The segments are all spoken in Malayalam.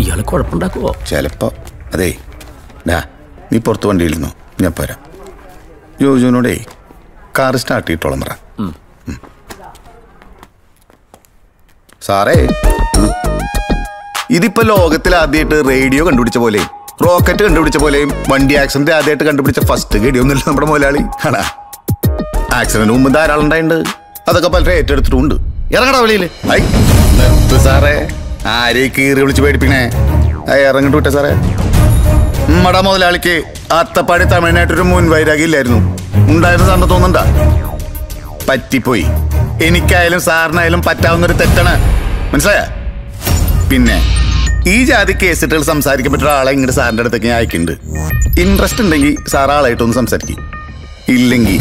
ഇയാൾ കുഴപ്പമുണ്ടാക്കുവോ? ചിലപ്പോ. അതെ. ഡാ നീ പുറത്ത് വണ്ടിയിരുന്നു ഞാൻ പോരാ. ജോജുവിനോടേ കാർ സ്റ്റാർട്ട് ചെയ്തിട്ടോളം പറ. സാറേ. ഇതിപ്പോ ലോകത്തിൽ ആദ്യമായിട്ട് റേഡിയോ കണ്ടുപിടിച്ച പോലെ റോക്കറ്റ് കണ്ടുപിടിച്ച പോലെയും വണ്ടി ആക്സിഡന്റ് ആദ്യമായിട്ട് കണ്ടുപിടിച്ച ഫസ്റ്റ് ഗഡിയൊന്നുമില്ല നമ്മുടെ മുതലാളി. ആണാ? ആക്സിഡന്റ് മുമ്പ് ധാരാളം ഉണ്ടായിട്ടുണ്ട്. അതൊക്കെ പലരും ഏറ്റെടുത്തിട്ടുണ്ട് ഇറങ്ങടാ വെളിയിൽ സാറേ. ആരെയും കീറി വിളിച്ച് പേടിപ്പിക്കണേ? ഇറങ്ങിട്ട് വിട്ട സാറേ. നമ്മടെ മുതലാളിക്ക് അത്തപ്പാടി തമിഴ്നായിട്ടൊരു മുൻവൈരാഗ്യം ഇല്ലായിരുന്നു ഉണ്ടായിരുന്ന സാറിന് തോന്നണ്ട പറ്റിപ്പോയി. എനിക്കായാലും സാറിനായാലും പറ്റാവുന്നൊരു തെറ്റാണ്. മനസ്സിലായ? പിന്നെ ഈ ജാതി കേസിട്ടുകൾ സംസാരിക്കാൻ പറ്റുന്ന ആളെ ഇങ്ങോട്ട് സാറിന്റെ അടുത്തേക്ക് അയക്കുന്നുണ്ട് ഇൻട്രസ്റ്റ് ഉണ്ടെങ്കിൽ സാർ ആളായിട്ടൊന്ന് സംസാരിക്കും. ഇല്ലെങ്കിൽ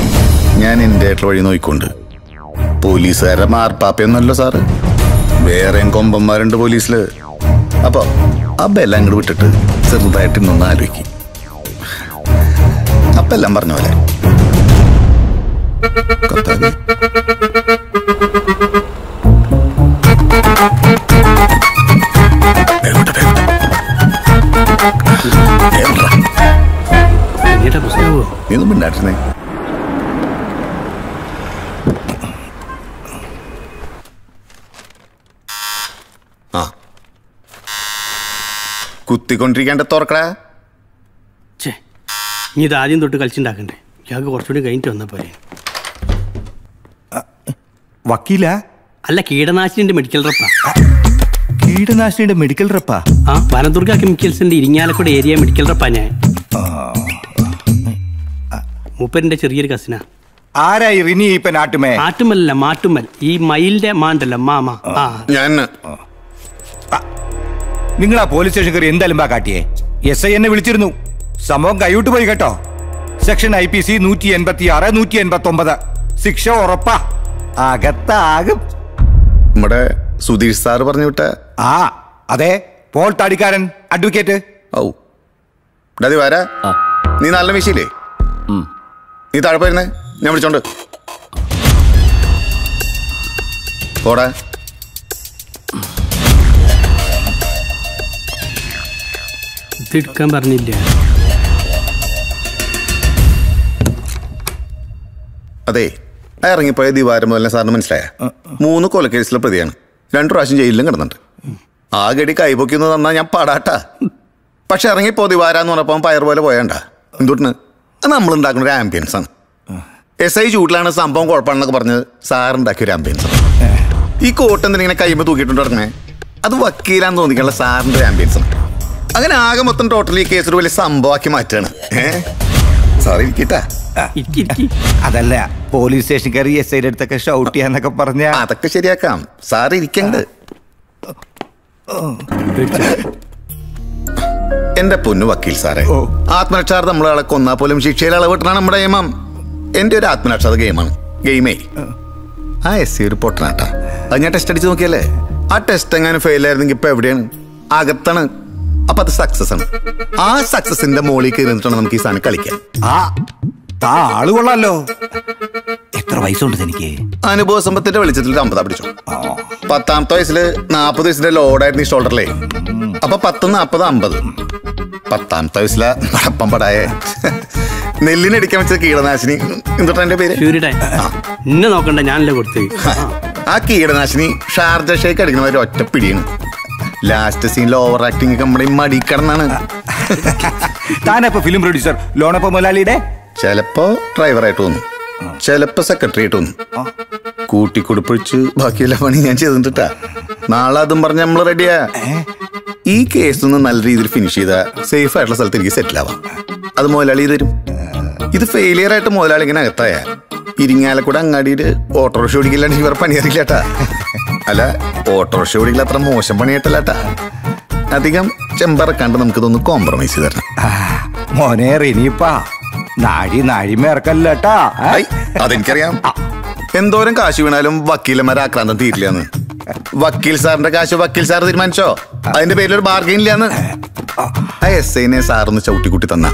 ഞാൻ എന്റെ ആയിട്ടുള്ള വഴി നോക്കിക്കൊണ്ട് പോലീസുകാരുടെ മാർപ്പാപ്പയൊന്നുമല്ലോ സാറ്. വേറെയും കൊമ്പന്മാരുണ്ട് പോലീസിൽ. അപ്പൊ ആ എല്ലാം അങ്ങോട്ട് വിട്ടിട്ട് ചെറുതായിട്ട് ഇന്നൊന്ന് ആലോചിക്കും അപ്പൊ എല്ലാം പറഞ്ഞ പോലെ. നീ ഒന്നും വിട്, വേഗം വിട്. വേഗം വിടെടാ. എന്നിട്ട് പ്രശ്നമാവോ നീ ഒന്നും മിണ്ടാട്ടിരുന്നേ ആ കുത്തിക്കൊണ്ടിരിക്കാണ്ട് തുറക്കടാ. ചേ ഇനി ഇത് ആദ്യം തൊട്ട് കളിച്ചുണ്ടാക്കണ്ടേ? ഞങ്ങൾക്ക് കുറച്ചുകൂടി കഴിഞ്ഞിട്ട് വന്നാൽ പോരെ. വക്കീല? അല്ല കീടനാശിനിന്റെ മെഡിക്കൽ റപ്പാ കീടനാശിനിയുടെ മെഡിക്കൽ റപ്പാ ആ? വനദുർഗ കെമിക്കൽസിന്റെ ഇരിങ്ങാലക്കുട ഏരിയ മെഡിക്കൽ റപ്പാ ഞാൻ. മൂപ്പരിന്റെ ചെറിയൊരു കസിനാ ആരായി റിനി ഇപ്പൊ നാട്ടുമേ ആട്ടുമല്ല മാട്ടുമൽ. ഈ മയിലിന്റെ മാണ്ടല്ല മാമ. ആ. ഞാൻ. നിങ്ങൾ ആ പോലീസ് സ്റ്റേഷൻ കയറി എന്തായാലും ബാ കാട്ടിയേ. എസ് ഐ എന്നെ വിളിച്ചിരുന്നു. സംഭവം കൈവിട്ട് പോയി കേട്ടോ. സെക്ഷൻ ഐ പി സി നൂറ്റി എൺപത്തി ആറ് നൂറ്റി എൺപത്തി ഒമ്പത് ശിക്ഷ ഉറപ്പാ. അകത്താകും. നമ്മുടെ സുധീഷ് സാർ പറഞ്ഞു വിട്ട. ആ അതെ. പോൾ താടിക്കാരൻ അഡ്വക്കേറ്റ്. ഔ. ഡാതി വരാ നീ നല്ല വീശിയില്ലേ നീ താഴെ പോയിരുന്നേ. ഞാൻ വിളിച്ചോണ്ട്. പോടാ. എടുക്കാൻ പറഞ്ഞില്ല? അതെ ഇറങ്ങിപ്പോയ ദിവാരം മുതലേ സാറിന് മനസ്സിലായ? മൂന്ന് കൊലക്കേസിലെ പ്രതിയാണ്. രണ്ടു പ്രാവശ്യം ജയിലിലും കിടന്നുണ്ട് ആ ഗടി കൈപൊക്കിന്ന് തന്നാ ഞാൻ പാടാട്ടാ. പക്ഷെ ഇറങ്ങിപ്പോ ദിവാരാന്ന് പറഞ്ഞപ്പോ പയർ പോലെ പോയണ്ട. എന്തുട്ടിന് അത് നമ്മൾ ഉണ്ടാക്കുന്ന ഒരു ആംബിയൻസ് ആണ്. എസ് ഐ ചൂട്ടിലാണ് സംഭവം കുഴപ്പമാണെന്നൊക്കെ പറഞ്ഞത് സാറുണ്ടാക്കിയ ഒരു ആംബിയൻസ് ആണ്. ഈ കോട്ടെന്തിനെ കൈമ്പ് തൂക്കിയിട്ടുണ്ട് ഇറങ്ങണേ അത് വക്കീലാന്ന് തോന്നിക്കാനുള്ള സാറിന്റെ ഒരു ആംബിയൻസ് ആണ്. അങ്ങനെ ആകെ മൊത്തം ടോട്ടലി ഈ കേസ് ഒരു വലിയ സംഭവമാക്കി മാറ്റാണ്. ഇരിക്കട്ടാ. അതല്ല പോലീസ് സ്റ്റേഷൻ കയറി എസ് ഐയുടെ അടുത്തൊക്കെ ഷൗട്ട് ചെയ്യാന്നൊക്കെ പറഞ്ഞ അതൊക്കെ ശരിയാക്കാം. സാർ ഇരിക്കണ്ട്. എന്റെ പൊന്നു വക്കീൽ സാറേ ആത്മരക്ഷാർ ആത്മരക്ഷാർത്ഥം നമ്മളെ കൊന്നാ പോലും ശിക്ഷയിൽ അളവിട്ടാണ് നമ്മുടെ നിയമം. എന്റെ ഒരു ആത്മരക്ഷാത ഗെയിമാണ്. ഗെയിമേ. ആ. എസ് സി ഒരു പൊട്ടനാട്ടാ. അത് ഞാൻ ടെസ്റ്റ് അടിച്ച് നോക്കിയല്ലേ? ആ ടെസ്റ്റ് എങ്ങാനും ഫെയിൽ ആയിരുന്നെങ്കിൽ ഇപ്പൊ എവിടെയാണ്? അകത്താണ്. അപ്പൊ അത് സക്സസ് ആണ്. ആ സക്സസിന്റെ മോളിൽ കയറിട്ടാണ് നമുക്ക് ഈ സാധനം കളിക്കാം ആ താ ആൾ കൊള്ളാലോ. എത്ര വയസ്സുണ്ട് എനിക്ക് അനുഭവ സമ്പത്തിന്റെ വെളിച്ചത്തിൽ അമ്പതാ പിടിച്ചു. പത്താമത്തെ വയസ്സിൽ നാപ്പത് വയസ്സിന്റെ ലോഡായിരുന്നു ഈ ഷോൾഡറിലെ അപ്പൊ പത്ത് നാപ്പത് അമ്പത്. പത്താമത്തെ വയസ്സിലെ പടപ്പം പടായേ. നെല്ലിനടിക്കാൻ വെച്ച കീടനാശിനി. എന്തൊട്ടാ എന്റെ പേര്? നോക്കണ്ട ഞാനല്ലേ കൊടുത്തു ആ കീടനാശിനി ഷാർജ ഷേക്ക് അടിക്കുന്ന ഒരു ഒറ്റ പിടിയാണ്. ലാസ്റ്റ് സീനിൽ ഓവർ ആക്ടിങ് കമ്പനി മടി കിടന്നാണ്. താനപ്പോ ഫിലിം പ്രൊഡ്യൂസർ ലോണപ്പ മൊലാലിയുടെ? ചിലപ്പോ ഡ്രൈവറായിട്ട് തോന്നും ചിലപ്പോ സെക്രട്ടറി ആയിട്ട് തോന്നും കൊടുപ്പിച്ച് ബാക്കിയെല്ലാം പണി ഞാൻ ചെയ്തിട്ടാ നാളെ അതും പറഞ്ഞ് നമ്മൾ റെഡിയാ ഈ കേസ് ഒന്ന് നല്ല രീതിയിൽ ഫിനിഷ് ചെയ്താ സേഫ് ആയിട്ടുള്ള സ്ഥലത്ത് എനിക്ക് സെറ്റിൽ ആവാം. അത് മുതലാളി തരും. ഇത് ഫെയിലിയർ ആയിട്ട് മുതലാളി ഇങ്ങനെ അകത്തായ. ഇരിങ്ങാലക്കൂടെ അങ്ങാടിയിൽ ഓട്ടോറിക്ഷ ഓടിക്കില്ലാണ്ട് ഇവർ പണിയറിയില്ലാട്ടാ അല്ല ഓട്ടോറിക്ഷ ഓടിക്കൽ അത്ര മോശം പണിയായിട്ടല്ലാട്ടാ. അധികം നമുക്ക് നമുക്കിതൊന്ന് കോംപ്രമൈസ് ചെയ്ത് തരണം. മോനെ റിനിപ്പാ നാഴി നാഴിമേർക്കല്ലേട്ടാ അതെനിക്കറിയാം. എന്തോരം കാശ് വീണാലും വക്കീലന്മാരെ ആക്രാന്തം തീരില്ലാന്ന്. വക്കീൽ സാറിന്റെ കാശ് വക്കീൽ സാർ തീരുമാനിച്ചോ? അതിന്റെ പേരിൽ ഒരു ബാർഗെയിൻ ഇല്ലാന്ന് ആ. എസ് ഐനെ സാറൊന്ന് ചവിട്ടിക്കുട്ടി തന്ന.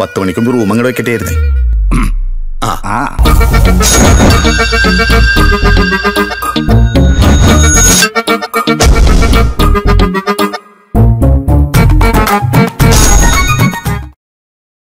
പത്ത് മണിക്കുമ്പ് റൂം അങ്ങോട്ട് വെക്കട്ടായിരുന്നേ ആ.